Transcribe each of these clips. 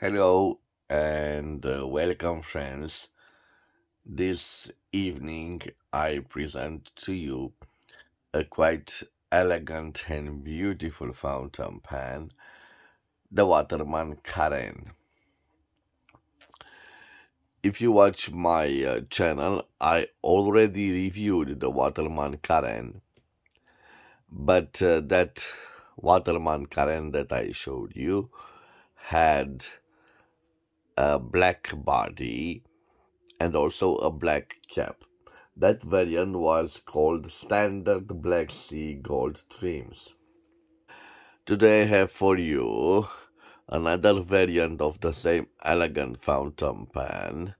Hello and uh, welcome, friends. This evening I present to you a quite elegant and beautiful fountain pen, the Waterman Carene. If you watch my uh, channel, I already reviewed the Waterman Carene, but uh, that Waterman Carene that I showed you had a black body and also a black cap. That variant was called Standard Black Sea Gold Trims. Today I have for you another variant of the same elegant fountain pen.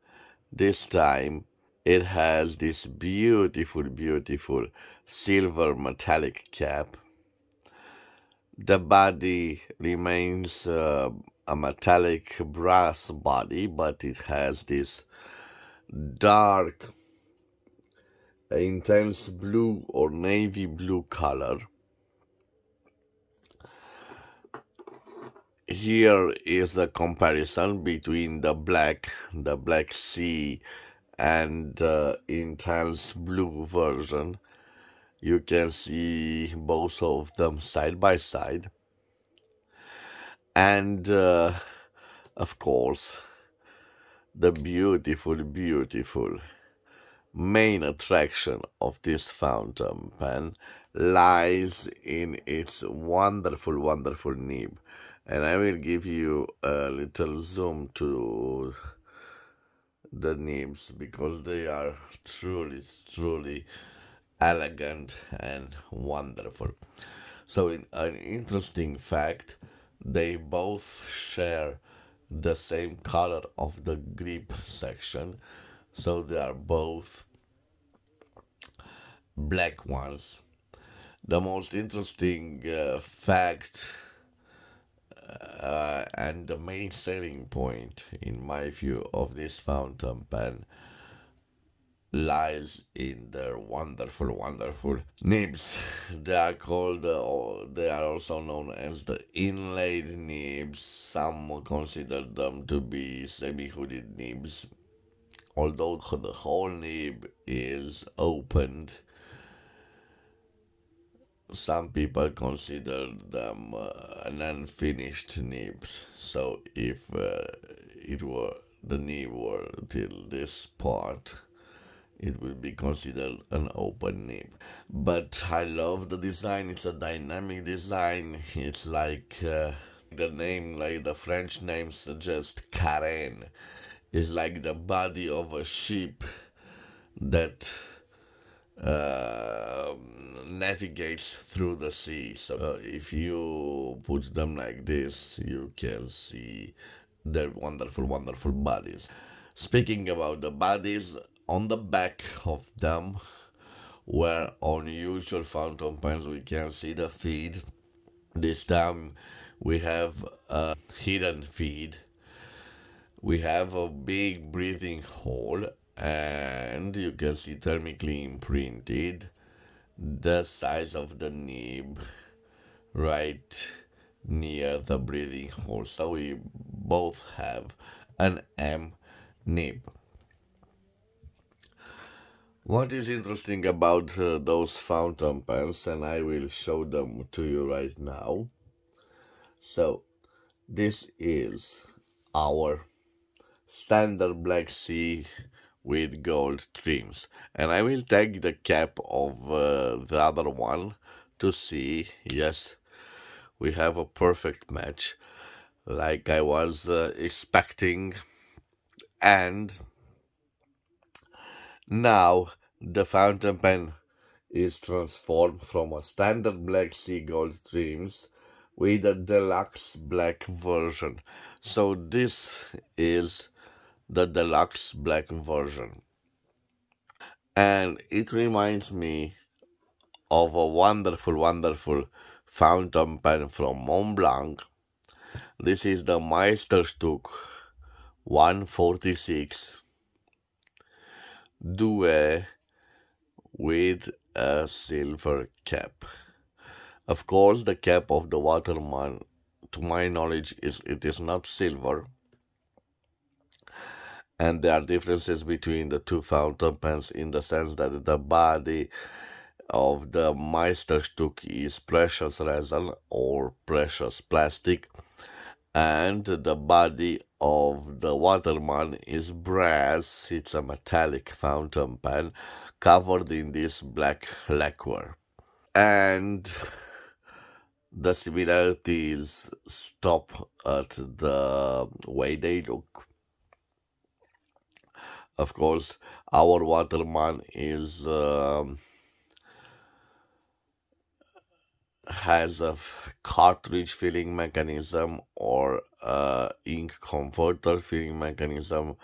This time it has this beautiful, beautiful silver metallic cap. The body remains uh, a metallic brass body, but it has this dark, intense blue or navy blue color. Here is a comparison between the black, the Black Sea, and the intense blue version. You can see both of them side by side. And uh, of course, the beautiful, beautiful main attraction of this fountain pen lies in its wonderful, wonderful nib. And I will give you a little zoom to the nibs because they are truly, truly elegant and wonderful. So, an interesting fact, they both share the same color of the grip section, so they are both black ones. The most interesting uh, fact uh, and the main selling point, in my view, of this fountain pen lies in their wonderful, wonderful nibs. They are called, uh, they are also known as the inlaid nibs. Some consider them to be semi-hooded nibs, although the whole nib is opened. Some people consider them uh, an unfinished nibs. So if uh, it were the nib were till this part, it will be considered an open nib. But I love the design, it's a dynamic design. It's like uh, the name, like the French name suggests, Carene. It's like the body of a ship that uh, navigates through the sea. So uh, if you put them like this, you can see their wonderful, wonderful bodies. Speaking about the bodies, on the back of them where on usual fountain pens. We can see the feed. This time we have a hidden feed. We have a big breathing hole and you can see thermically imprinted the size of the nib right near the breathing hole. So we both have an M nib what is interesting about uh, those fountain pens, and I will show them to you right now. So, this is our standard Black Sea with gold trims. And I will take the cap of uh, the other one to see, yes, we have a perfect match like I was uh, expecting. And now the fountain pen is transformed from a standard Black Sea Gold with a deluxe black version. So this is the deluxe black version. And it reminds me of a wonderful, wonderful fountain pen from Montblanc. This is the Meisterstück 146 Due with a silver cap. Of course, the cap of the Waterman, to my knowledge, is it is not silver. and there are differences between the two fountain pens in the sense that the body of the Meisterstück is precious resin or precious plastic and the body of the Waterman is brass, it's a metallic fountain pen covered in this black lacquer. And the similarities stop at the way they look. Of course, our Waterman is um, has a cartridge filling mechanism or a ink converter filling mechanism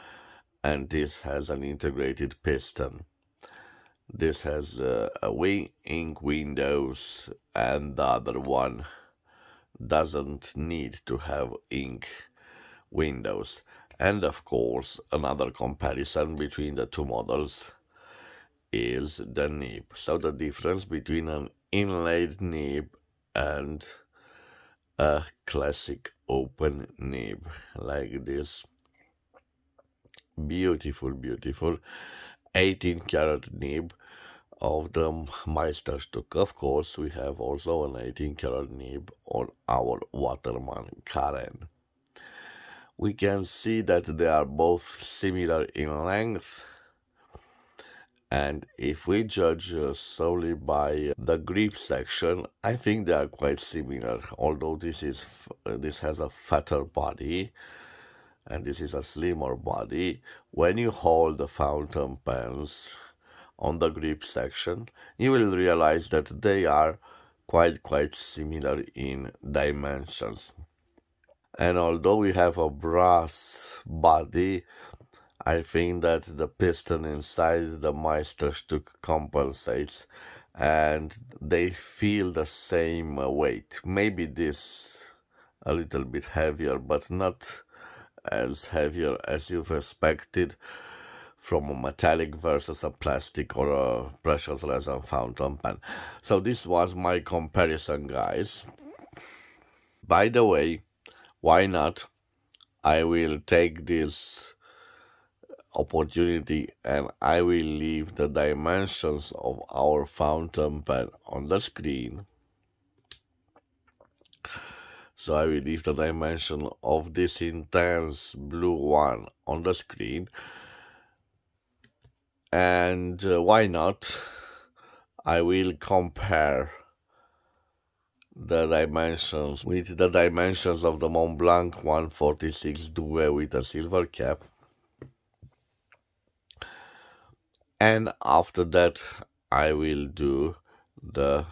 and this has an integrated piston. This has a wing ink windows and the other one doesn't need to have ink windows. And of course, another comparison between the two models is the nib. So the difference between an inlaid nib and a classic open nib like this. Beautiful, beautiful 18 karat nib of the Meisterstück. Of course, we have also an 18 karat nib on our Waterman Carene. We can see that they are both similar in length and if we judge uh, solely by the grip section, I think they are quite similar. Although this is uh, this has a fatter body, and this is a slimmer body. When you hold the fountain pens on the grip section, you will realize that they are quite quite similar in dimensions. And although we have a brass body, I think that the piston inside the Meisterstück compensates and they feel the same weight. Maybe this a little bit heavier, but not as heavier as you've expected from a metallic versus a plastic or a precious resin fountain pen. So this was my comparison, guys. By the way, why not? I will take this opportunity and I will leave the dimensions of our fountain pen on the screen. So I will leave the dimension of this intense blue one on the screen. And uh, why not? I will compare the dimensions with the dimensions of the Mont Blanc 146 Duet with a silver cap and after that I will do the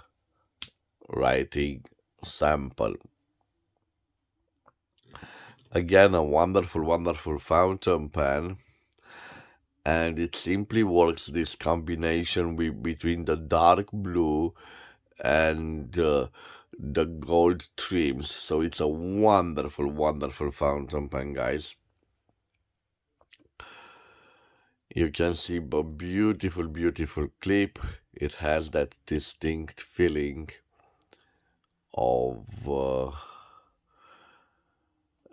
writing sample. Again a wonderful wonderful fountain pen. And it simply works this combination with, between the dark blue and uh, the gold trims. So it's a wonderful wonderful fountain pen guys you can see a beautiful beautiful clip. It has that distinct feeling of uh,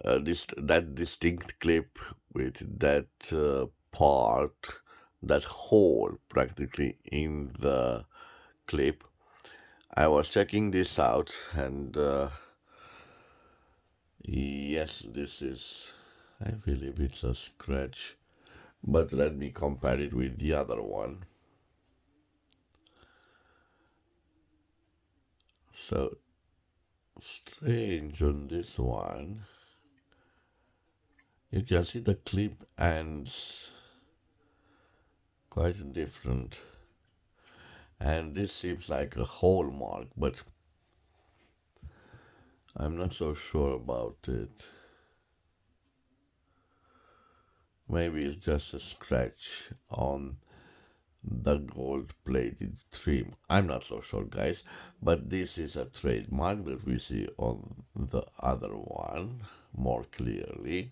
uh, this that distinct clip with that uh, part that hole practically in the clip. I was checking this out and uh, yes this is I believe it's a scratch but let me compare it with the other one. So strange on this one. You can see the clip ends quite different. And this seems like a hallmark but I'm not so sure about it Maybe it's just a scratch on the gold plated trim. I'm not so sure, guys, but this is a trademark that we see on the other one more clearly.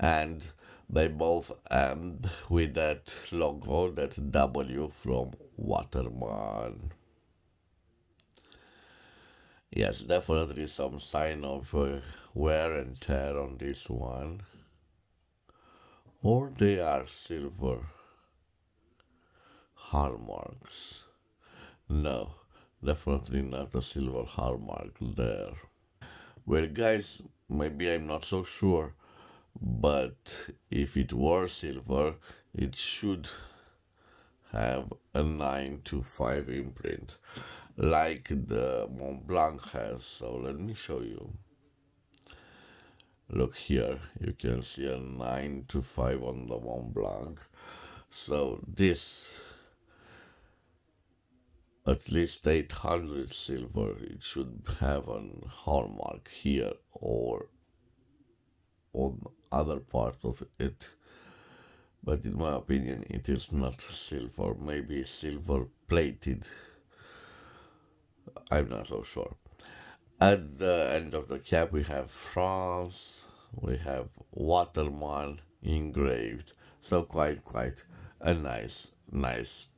And they both end with that logo, that W from Waterman. Yes, definitely some sign of uh, wear and tear on this one or they are silver hallmarks. No, definitely not a silver hallmark there. Well, guys, maybe I'm not so sure, but if it were silver, it should have a 9 to 5 imprint like the Mont Blanc has. So let me show you. Look here, you can see a 9 to 5 on the Mont Blanc. So this, at least 800 silver, it should have a hallmark here or on other part of it. But in my opinion it is not silver maybe silver plated. I'm not so sure at the end of the cap we have France. We have Waterman engraved. So quite quite a nice nice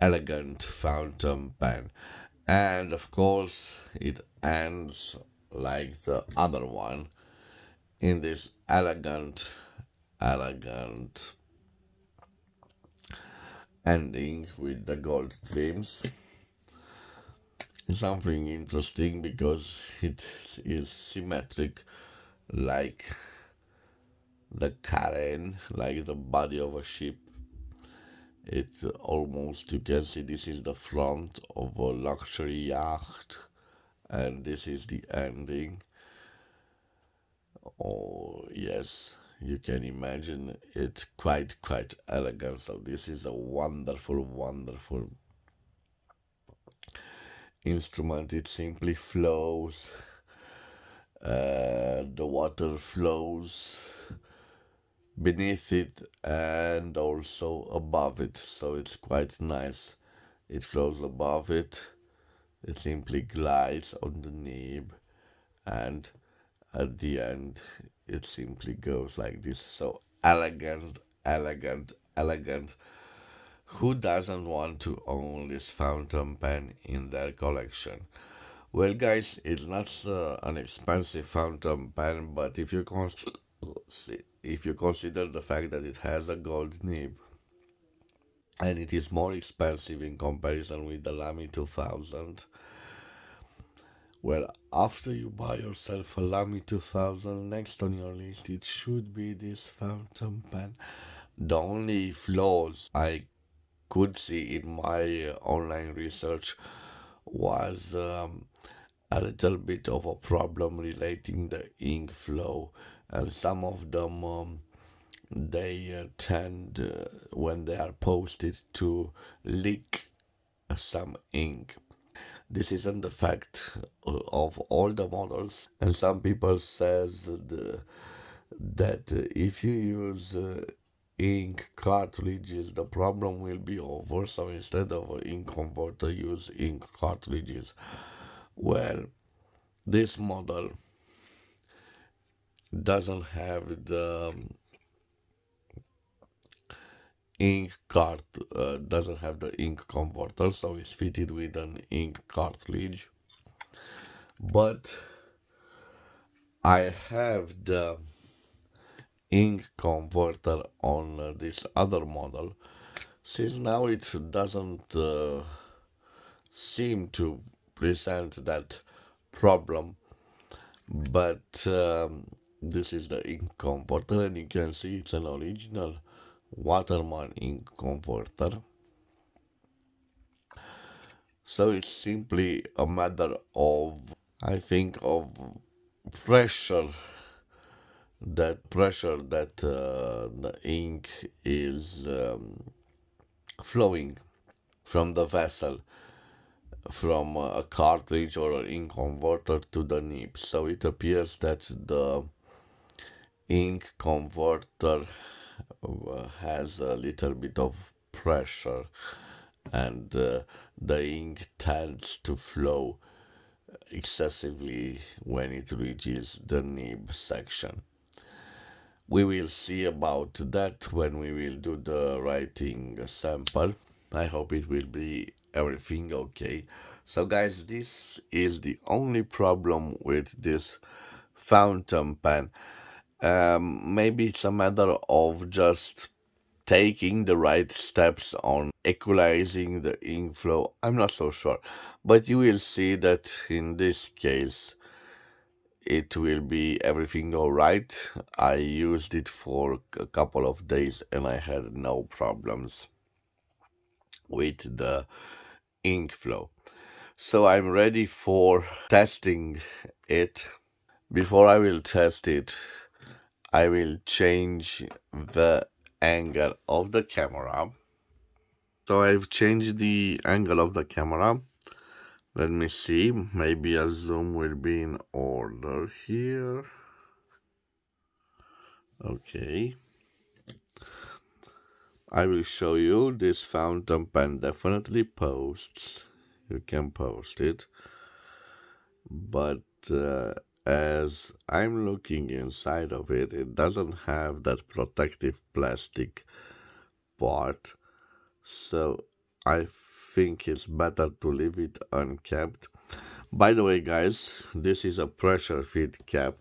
elegant fountain pen. And of course it ends like the other one in this elegant elegant ending with the gold trims something interesting because it is symmetric like the carene like the body of a ship. It almost you can see this is the front of a luxury yacht and this is the ending. Oh yes you can imagine it's quite quite elegant. So this is a wonderful wonderful instrument it simply flows uh, the water flows beneath it and also above it. So it's quite nice. It flows above it it simply glides on the nib and at the end it simply goes like this. So elegant elegant elegant who doesn't want to own this fountain pen in their collection well guys it's not uh, an expensive fountain pen but if you if you consider the fact that it has a gold nib and it is more expensive in comparison with the Lamy 2000 well, after you buy yourself a Lamy 2000, next on your list it should be this fountain pen. The only flaws I could see in my online research was um, a little bit of a problem relating the ink flow, and some of them um, they uh, tend uh, when they are posted to leak some ink. This isn't the fact of all the models. And some people says the, that if you use uh, ink cartridges the problem will be over. So instead of ink converter use ink cartridges. Well this model doesn't have the ink cart uh, doesn't have the ink converter so it's fitted with an ink cartridge. But I have the ink converter on uh, this other model since now it doesn't uh, seem to present that problem but um, this is the ink converter and you can see it's an original Waterman ink converter. So it's simply a matter of, I think, of pressure that pressure that uh, the ink is um, flowing from the vessel from a cartridge or an ink converter to the nib so it appears that the ink converter uh, has a little bit of pressure and uh, the ink tends to flow excessively when it reaches the nib section. We will see about that when we will do the writing sample. I hope it will be everything okay. So guys, this is the only problem with this fountain pen Um, maybe it's a matter of just taking the right steps on equalizing the ink flow. I'm not so sure, but you will see that in this case it will be everything all right. I used it for a couple of days and I had no problems with the ink flow. So I'm ready for testing it. Before I will test it, I will change the angle of the camera. So I've changed the angle of the camera. Let me see, maybe a zoom will be in order here. Okay. I will show you this fountain pen definitely posts. You can post it. But uh, as I'm looking inside of it, it doesn't have that protective plastic part. So I think it's better to leave it uncapped. By the way, guys, this is a pressure fit cap.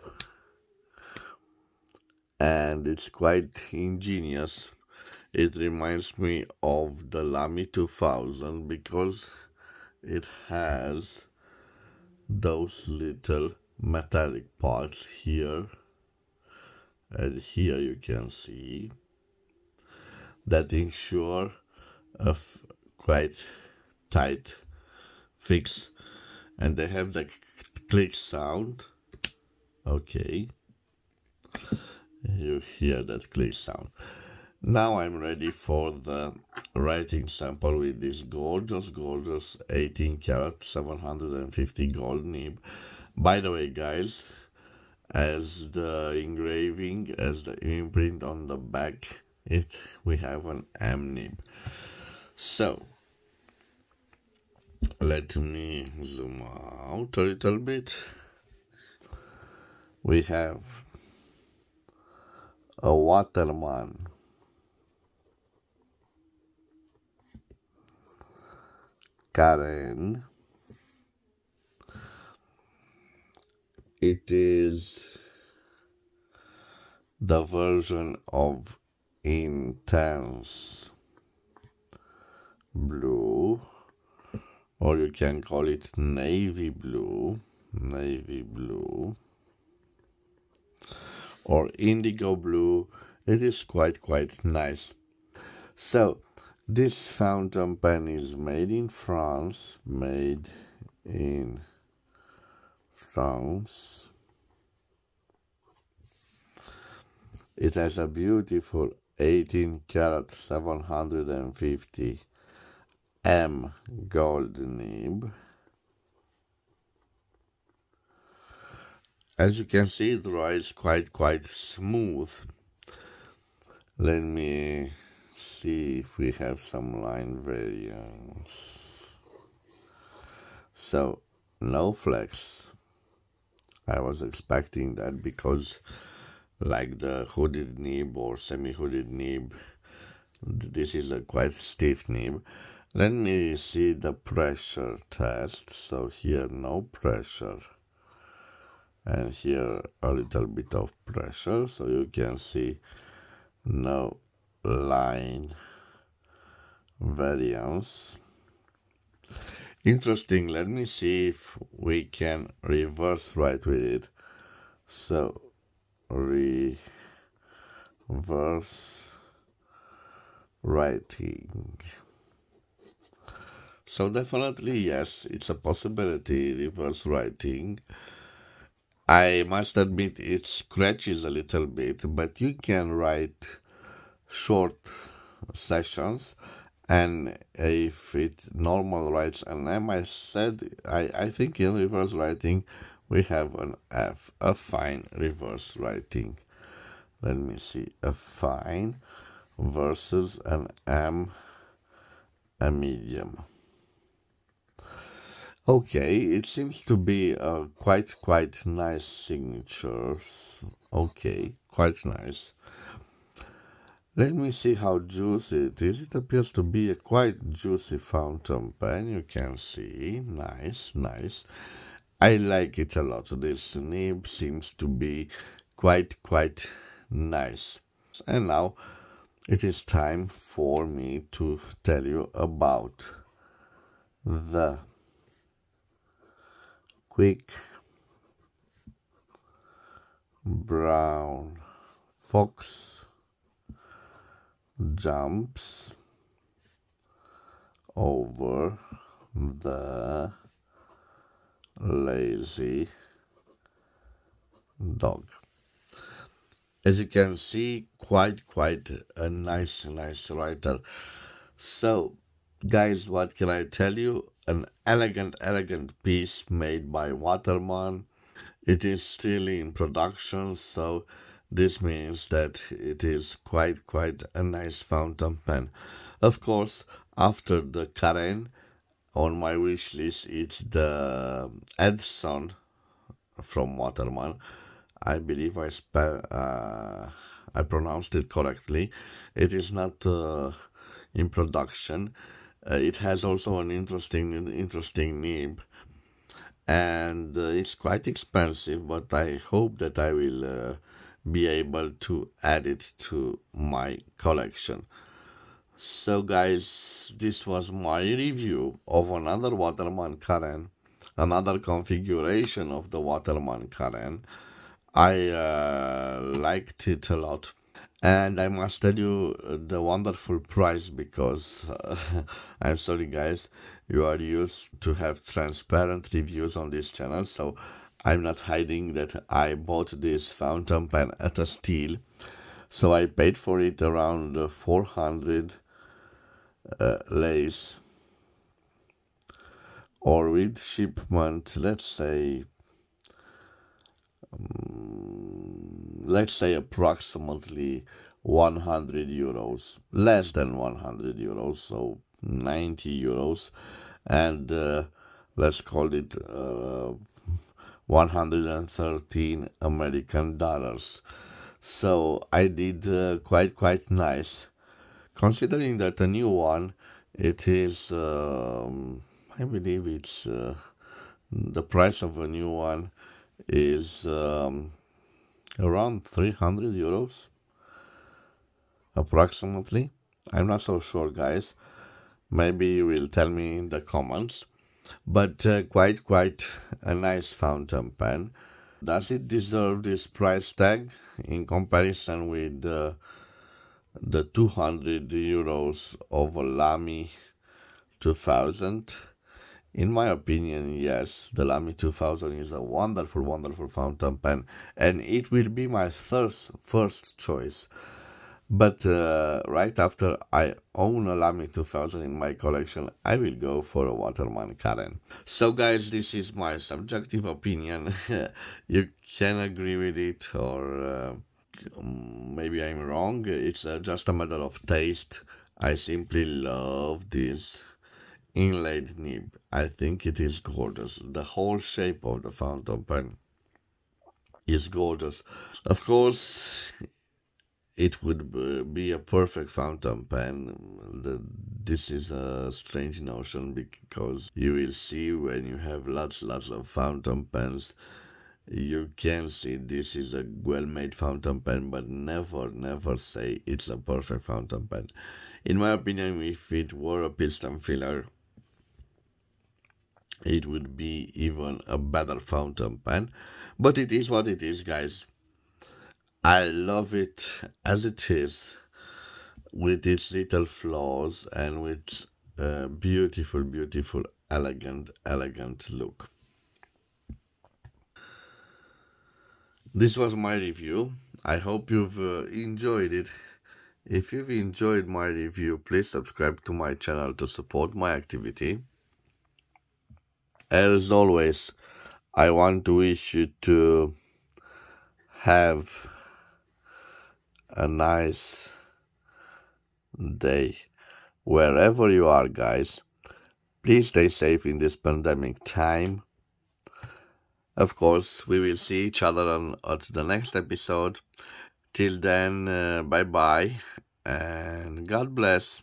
And it's quite ingenious. It reminds me of the Lamy 2000 because it has those little metallic parts here and here you can see that ensure a quite tight fix. And they have the click sound. Okay. You hear that click sound. Now I'm ready for the writing sample with this gorgeous gorgeous 18 karat 750 gold nib. By the way, guys, as the engraving, as the imprint on the back, it we have an M nib. So let me zoom out a little bit. We have a Waterman. Carene. It is the version of intense blue or you can call it navy blue navy blue. Or indigo blue. It is quite quite nice. So this fountain pen is made in France made in France. It has a beautiful 18 karat 750 M gold nib. As you can see, it rides quite, quite smooth. Let me see if we have some line variance. So, no flex. I was expecting that because like the hooded nib or semi-hooded nib this is a quite stiff nib let me see the pressure test. So here no pressure. And here a little bit of pressure. So you can see no line variance. Interesting. Let me see if we can reverse write with it. So reverse writing so definitely yes it's a possibility reverse writing I must admit it scratches a little bit but you can write short sessions and if it normal writes an M, I said, I, I think in reverse writing we have an F, a fine reverse writing. Let me see, a fine versus an M, a medium. Okay, it seems to be a quite, quite nice signature. Okay, quite nice. Let me see how juicy it is. It appears to be a quite juicy fountain pen. You can see. Nice, nice. I like it a lot. This nib seems to be quite, quite nice. And now it is time for me to tell you about the quick brown fox jumps over the lazy dog. As you can see quite quite a nice nice writer. So guys what can i tell you an elegant elegant piece made by waterman it is still in production so this means that it is quite quite a nice fountain pen of course after the carene on my wish list it's the edson from waterman I believe I spell uh, I pronounced it correctly. It is not uh, in production. Uh, it has also an interesting interesting nib, and uh, it's quite expensive. But I hope that I will uh, be able to add it to my collection. So guys, this was my review of another Waterman Carene, another configuration of the Waterman Carene. I uh, liked it a lot. And I must tell you uh, the wonderful price because uh, I'm sorry, guys, you are used to have transparent reviews on this channel, so I'm not hiding that I bought this fountain pen at a steal. So I paid for it around 400 uh, lays or with shipment, let's say um, let's say approximately 100 euros less than 100 euros so 90 euros. And uh, let's call it uh, 113 american dollars. So i did uh, quite quite nice. Considering that a new one it is um, i believe it's uh, the price of a new one is um, around 300 euros approximately. I'm not so sure guys. Maybe you will tell me in the comments. But uh, quite quite a nice fountain pen. Does it deserve this price tag in comparison with uh, the 200 euros of a lamy 2000 in my opinion, yes, the Lamy 2000 is a wonderful, wonderful fountain pen, and it will be my first first choice. But uh, right after I own a Lamy 2000 in my collection, I will go for a Waterman Carene. So guys, this is my subjective opinion. you can agree with it or uh, maybe I'm wrong. It's uh, just a matter of taste. I simply love this inlaid nib. I think it is gorgeous. The whole shape of the fountain pen is gorgeous. Of course, it would be a perfect fountain pen. This is a strange notion because you will see when you have lots, lots of fountain pens, you can see this is a well-made fountain pen, but never, never say it's a perfect fountain pen. In my opinion, if it were a piston filler, it would be even a better fountain pen. But it is what it is guys. I love it as it is with its little flaws and with a beautiful beautiful elegant elegant look. This was my review. I hope you've uh, enjoyed it. If you've enjoyed my review please subscribe to my channel to support my activity as always, I want to wish you to have a nice day wherever you are, guys. Please stay safe in this pandemic time. Of course, we will see each other on at the next episode. Till then, uh, bye bye and God bless.